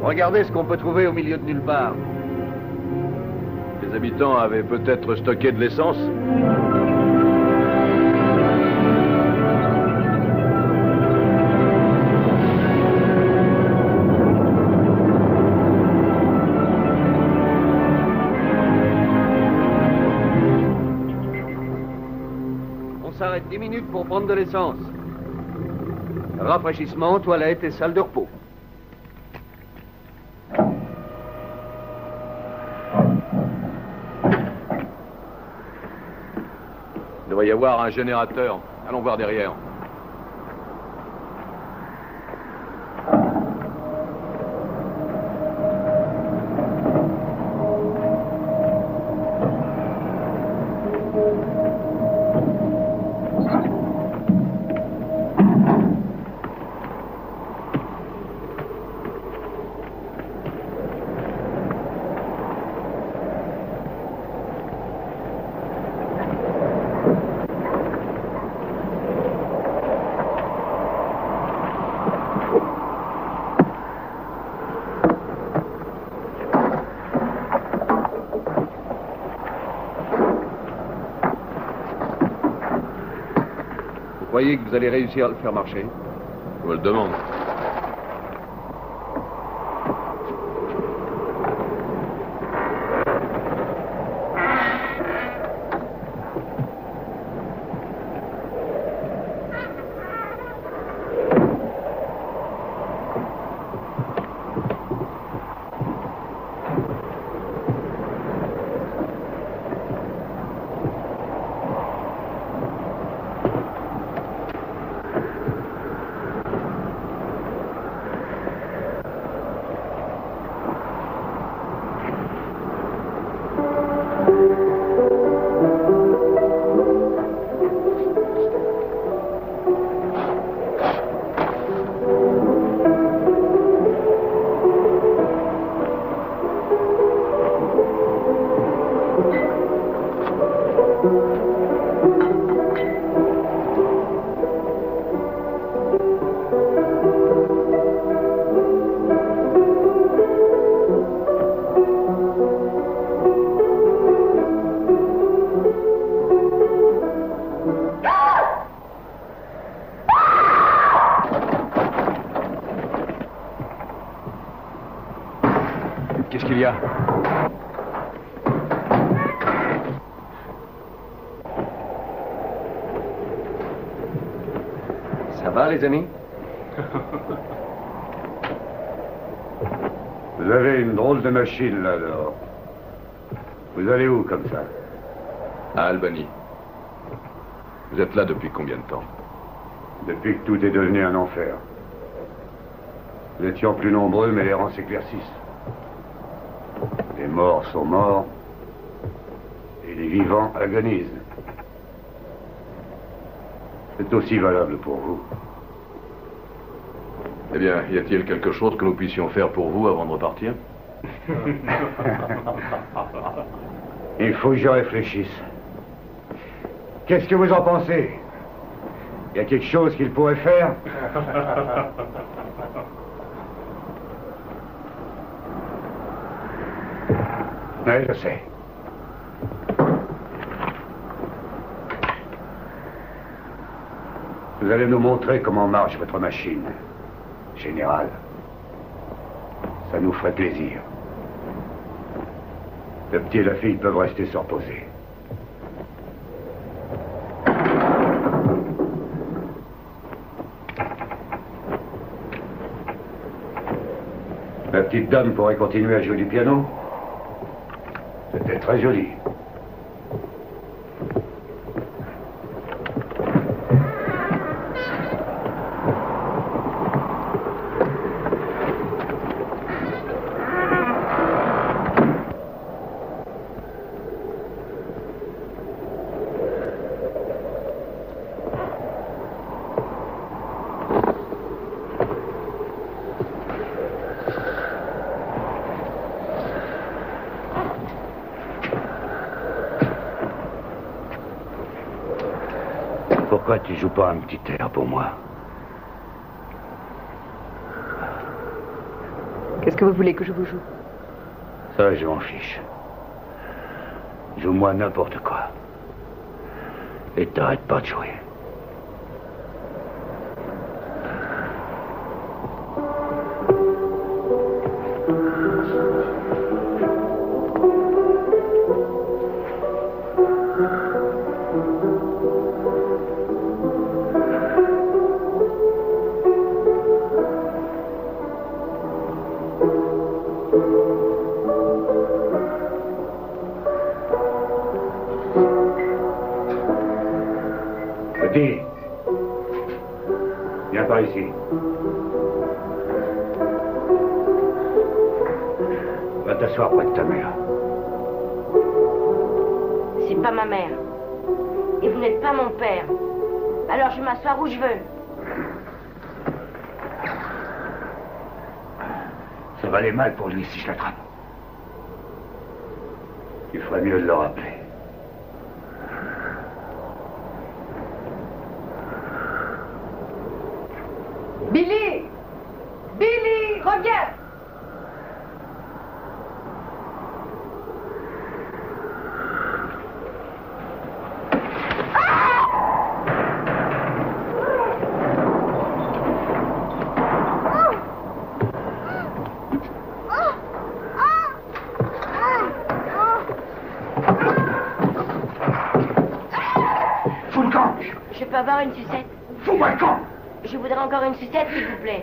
Speaker 3: Regardez ce qu'on peut trouver au milieu de nulle part.
Speaker 2: Les habitants avaient peut-être stocké de l'essence
Speaker 17: minutes pour prendre de l'essence. Rafraîchissement, toilette et salle de repos.
Speaker 2: Avoir un générateur. Allons voir derrière.
Speaker 17: Vous allez réussir à le faire marcher
Speaker 2: Je me le demande.
Speaker 17: Les amis [laughs]
Speaker 18: Vous avez une drôle de machine, là, alors. Vous allez où, comme ça?
Speaker 2: À Albanie. Vous êtes là depuis combien de temps?
Speaker 18: Depuis que tout est devenu un enfer. Nous étions plus nombreux, mais les rangs s'éclaircissent. Les morts sont morts, et les vivants agonisent. C'est aussi valable pour vous.
Speaker 2: Eh bien, y a-t-il quelque chose que nous puissions faire pour vous avant de repartir [laughs]
Speaker 18: Il faut que je réfléchisse. Qu'est-ce que vous en pensez? Il y a quelque chose qu'il pourrait faire? [laughs] Oui, je sais. Vous allez nous montrer comment marche votre machine, général. Ça nous ferait plaisir. Le petit et la fille peuvent rester se reposer. La petite dame pourrait continuer à jouer du piano. C'était très joli. Pourquoi tu joues pas un petit air pour moi
Speaker 12: Qu'est-ce que vous voulez que je vous joue?
Speaker 18: Ça, je m'en fiche. Joue-moi n'importe quoi. Et t'arrêtes pas de jouer. Mal pour lui si je l'attrape. Il ferait mieux de le rappeler.
Speaker 12: Billy Billy, reviens
Speaker 18: Fous le camp
Speaker 16: Une sucette
Speaker 18: Fous-moi le camp
Speaker 16: Je voudrais encore une sucette, s'il vous plaît.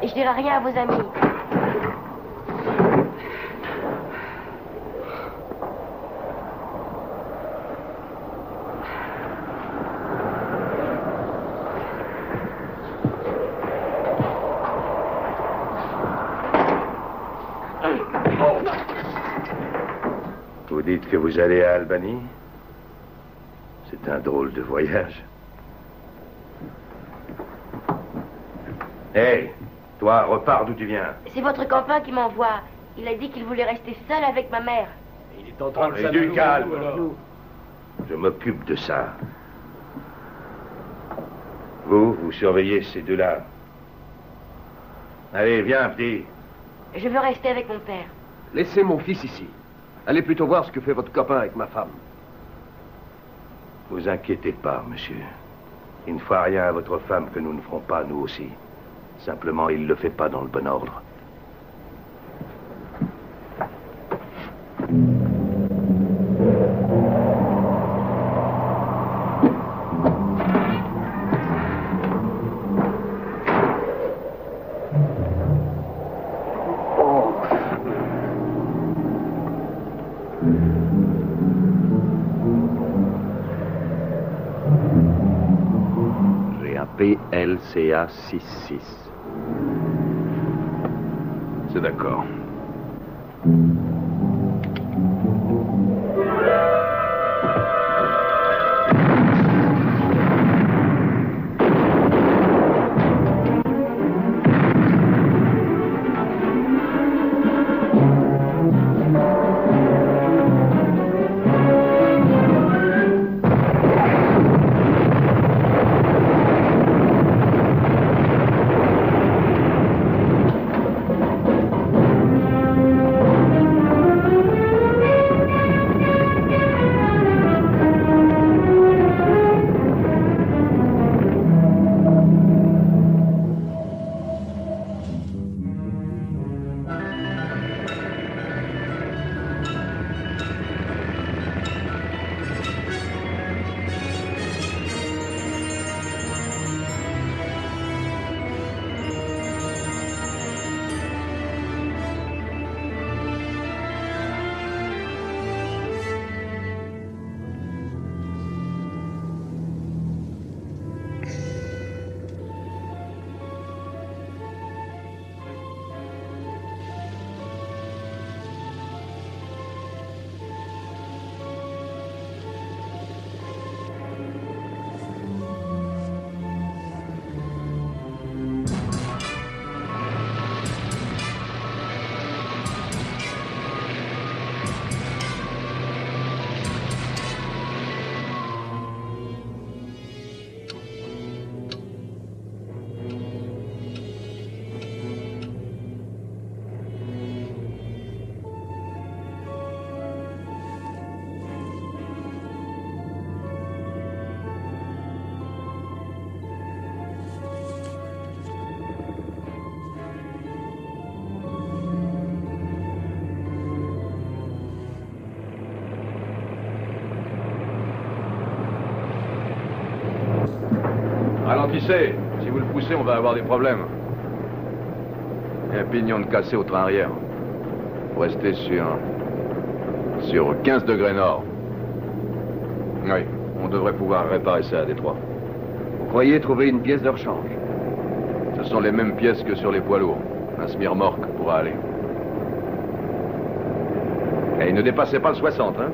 Speaker 16: Et je dirai rien à vos amis.
Speaker 3: Vous dites que vous allez à Albanie C'est un drôle de voyage. Hé, toi, repars d'où tu viens.
Speaker 16: C'est votre copain qui m'envoie. Il a dit qu'il voulait rester seul avec ma mère.
Speaker 8: Il est en train de
Speaker 3: du calme. Je m'occupe de ça. Vous, vous surveillez ces deux-là. Allez, viens, petit.
Speaker 16: Je veux rester avec mon père.
Speaker 17: Laissez mon fils ici. Allez plutôt voir ce que fait votre copain avec ma femme.
Speaker 3: Vous inquiétez pas, monsieur. Il ne fera rien à votre femme que nous ne ferons pas, nous aussi. Simplement, il ne le fait pas dans le bon ordre. 366.
Speaker 2: C'est d'accord. Ralentissez. Si vous le poussez, on va avoir des problèmes. Et un pignon de cassé au train arrière. Vous restez sur... sur 15 degrés nord. Oui, On devrait pouvoir réparer ça à Détroit.
Speaker 17: Vous croyez trouver une pièce de rechange?
Speaker 2: Ce sont les mêmes pièces que sur les poids lourds. Un smirmorque pourra aller. Et ne dépassez pas le 60, hein?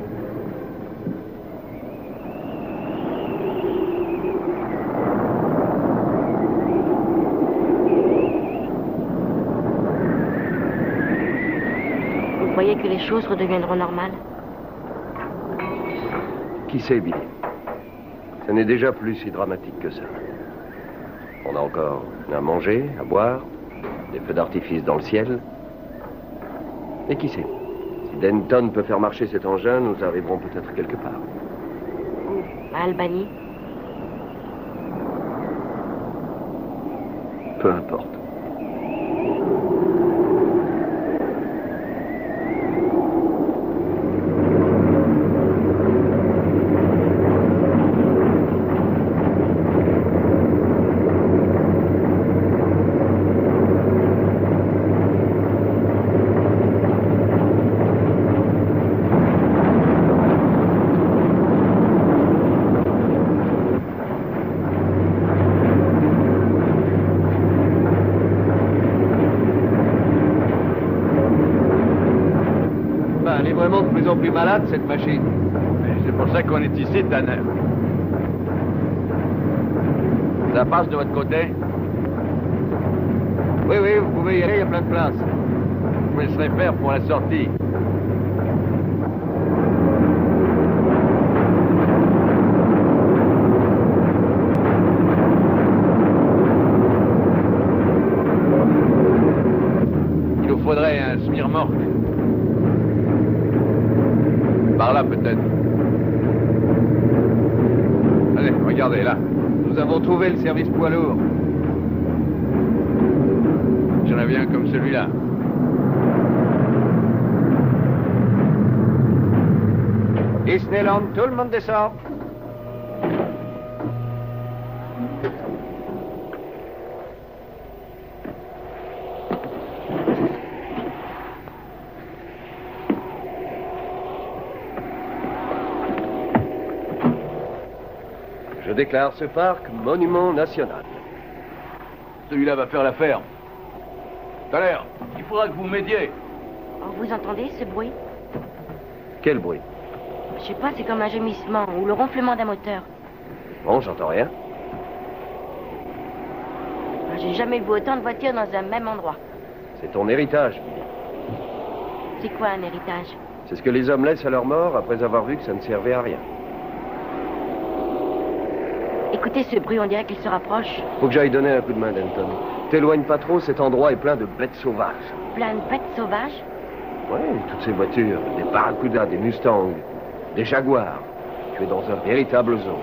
Speaker 16: Croyez que les choses redeviendront normales
Speaker 3: Qui sait, Billy Ce n'est déjà plus si dramatique que ça. On a encore à manger, à boire, des feux d'artifice dans le ciel. Et qui sait Si Denton peut faire marcher cet engin, nous arriverons peut-être quelque part.
Speaker 16: À Albanie
Speaker 3: Peu importe.
Speaker 17: Ben, elle est vraiment de plus malade, cette machine.
Speaker 2: C'est pour ça qu'on est ici, Tanner. Ça passe de votre côté?
Speaker 17: Oui, oui, vous pouvez y aller, il y a plein de place.
Speaker 2: Je me laisserai faire pour la sortie. Il nous faudrait un smirmorque. Par là, peut-être. Allez, regardez, là.
Speaker 17: Nous avons trouvé le service poids lourd.
Speaker 2: J'en avais un comme celui-là.
Speaker 17: Disneyland, tout le monde descend.
Speaker 3: Déclare ce parc monument national.
Speaker 2: Celui-là va faire l'affaire. Tanner, il faudra que vous m'aidiez.
Speaker 16: Oh, Vous entendez ce bruit?
Speaker 3: Quel bruit?
Speaker 16: Je sais pas, c'est comme un gémissement ou le ronflement d'un moteur.
Speaker 3: Bon, j'entends rien.
Speaker 16: J'ai jamais vu autant de voitures dans un même endroit.
Speaker 3: C'est ton héritage, Billy.
Speaker 16: C'est quoi un héritage?
Speaker 3: C'est ce que les hommes laissent à leur mort après avoir vu que ça ne servait à rien.
Speaker 16: Écoutez ce bruit, on dirait qu'il se rapproche.
Speaker 3: Faut que j'aille donner un coup de main, Denton. T'éloigne pas trop, cet endroit est plein de bêtes sauvages.
Speaker 16: Plein de bêtes sauvages?
Speaker 3: Oui, toutes ces voitures, des Barracuda, des Mustangs, des Jaguars. Tu es dans un véritable zoo.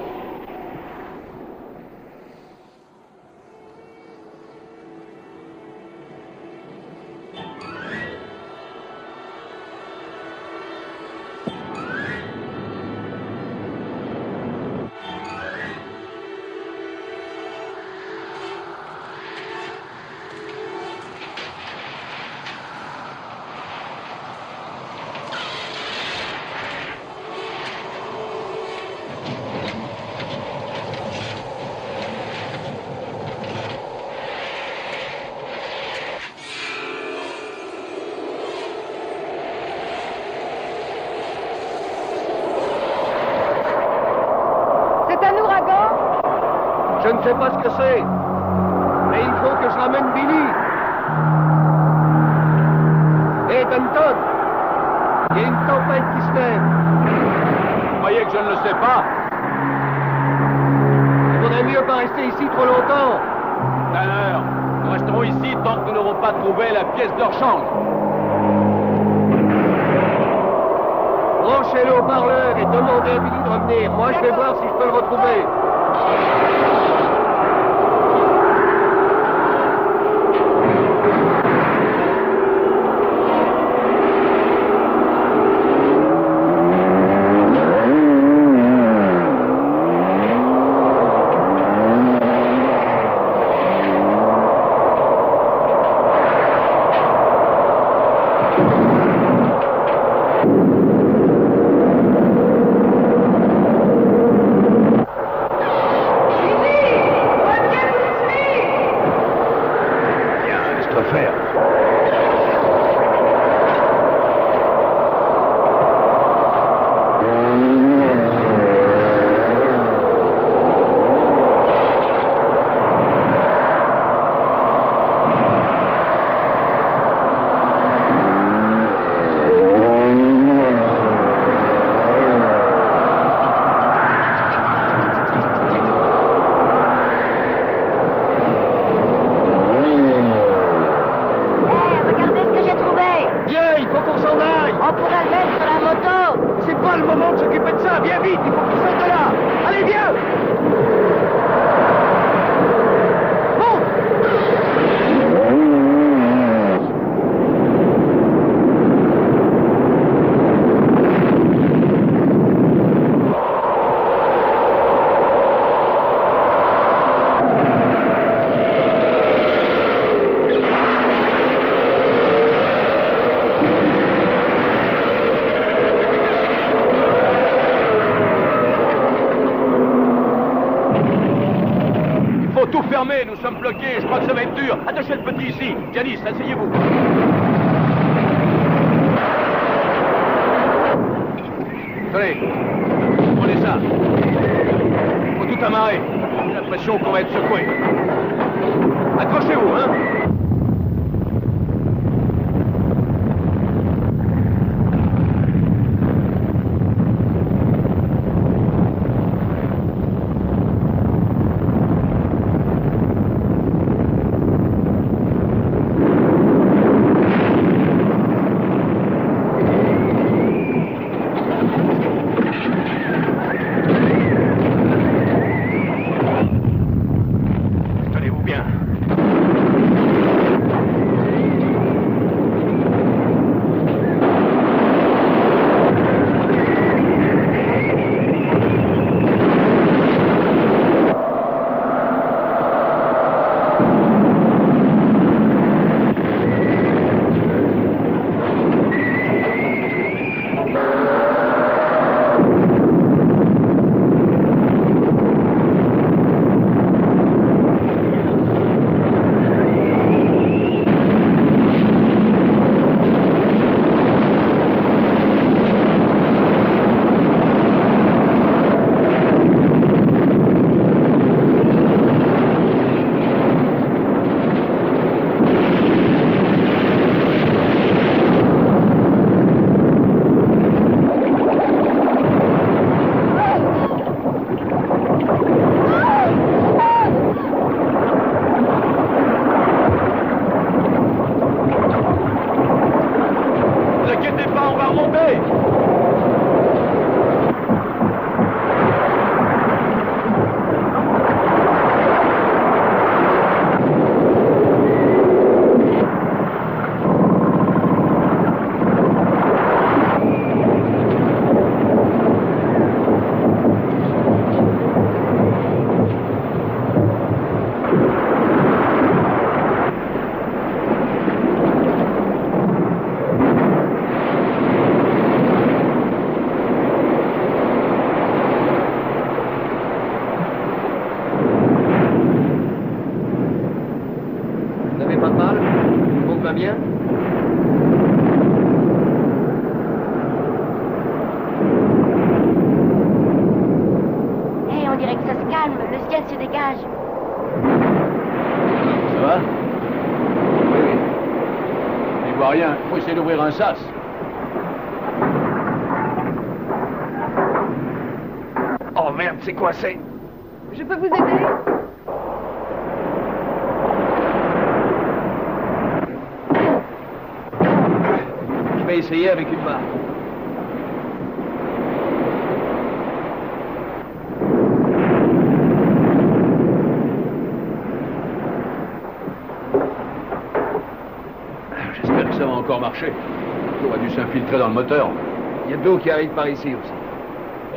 Speaker 17: Il y a
Speaker 2: de
Speaker 19: l'eau
Speaker 3: qui arrive par ici aussi.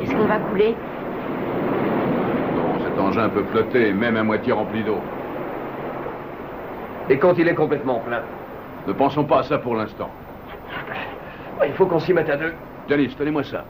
Speaker 16: Est-ce qu'on va couler
Speaker 2: Non, cet engin peut flotter, même à moitié rempli d'eau.
Speaker 3: Et quand il est complètement plein
Speaker 2: Ne pensons pas à ça pour l'instant.
Speaker 3: Il faut qu'on s'y mette à deux.
Speaker 19: Denis, tenez-moi ça.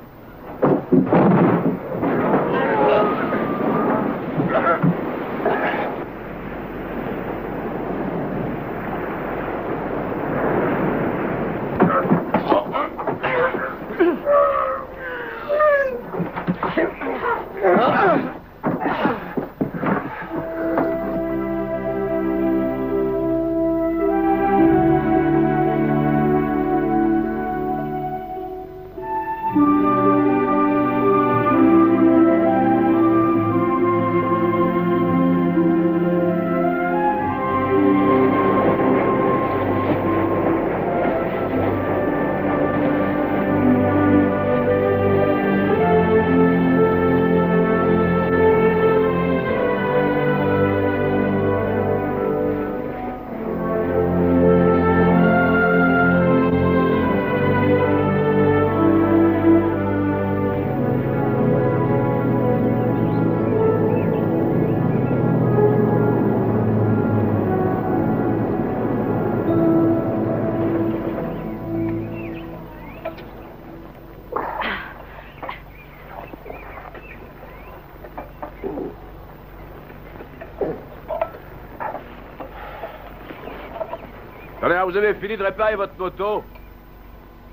Speaker 2: Vous avez fini de réparer votre moto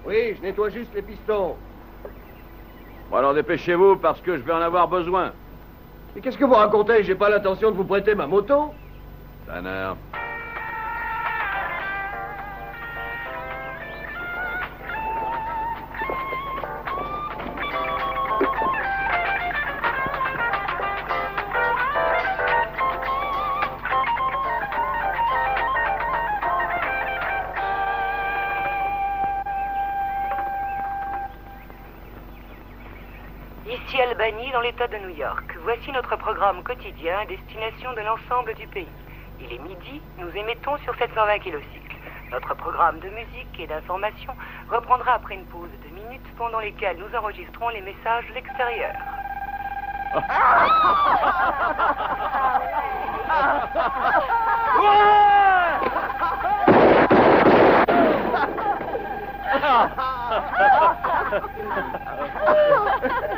Speaker 3: Oui, je nettoie juste les pistons.
Speaker 2: Bon, alors dépêchez-vous parce que je vais en avoir besoin.
Speaker 3: Mais qu'est-ce que vous racontez? J'ai pas l'intention de vous prêter ma moto.
Speaker 2: Tanner.
Speaker 20: l'État de New York. Voici notre programme quotidien à destination de l'ensemble du pays. Il est midi, nous émettons sur 720 kilocycles. Notre programme de musique et d'information reprendra après une pause de minutes pendant lesquelles nous enregistrons les messages de l'extérieur. [laughs] [laughs] [laughs]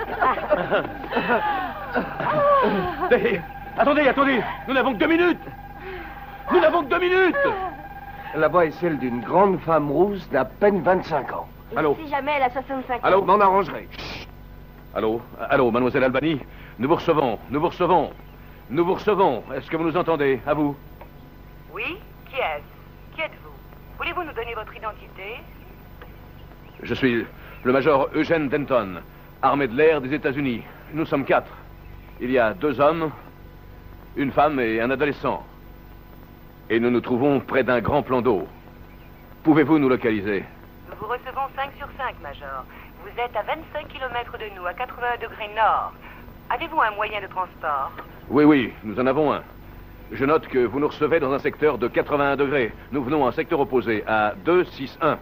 Speaker 21: Attendez, attendez Nous n'avons que deux minutes Nous n'avons que deux minutes
Speaker 3: Là-bas est celle d'une grande femme rousse d'à peine 25 ans.
Speaker 2: Allô
Speaker 16: Si jamais elle a 65 ans.
Speaker 2: Allô
Speaker 3: M'en arrangerai.
Speaker 2: Allô Allô, mademoiselle Albany Nous vous recevons, nous vous recevons. Nous vous recevons. Est-ce que vous nous entendez À vous.
Speaker 20: Oui Qui est-ce Qui êtes-vous Voulez-vous nous donner votre identité
Speaker 2: Je suis le major Eugène Denton, armée de l'air des États-Unis. Nous sommes quatre. Il y a deux hommes, une femme et un adolescent. Et nous nous trouvons près d'un grand plan d'eau. Pouvez-vous nous localiser?
Speaker 20: Nous vous recevons 5 sur 5, Major. Vous êtes à 25 km de nous, à 80 degrés nord. Avez-vous un moyen de transport?
Speaker 2: Oui, oui, nous en avons un. Je note que vous nous recevez dans un secteur de 81 degrés. Nous venons en secteur opposé, à 261.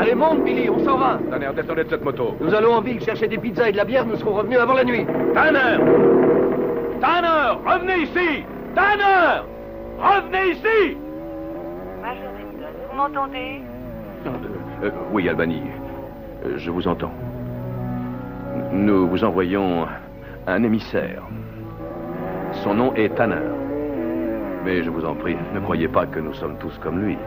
Speaker 3: Allez, monte, Billy, on s'en va.
Speaker 2: Tanner, descendez de cette moto.
Speaker 3: Nous allons en ville chercher des pizzas et de la bière, nous serons revenus avant la nuit.
Speaker 21: Tanner Tanner Revenez ici Tanner Revenez ici
Speaker 20: Major vous m'entendez?
Speaker 2: Euh, oui, Albany. Euh, Je vous entends. Nous vous envoyons un émissaire. Son nom est Tanner. Mais je vous en prie, ne croyez pas que nous sommes tous comme lui.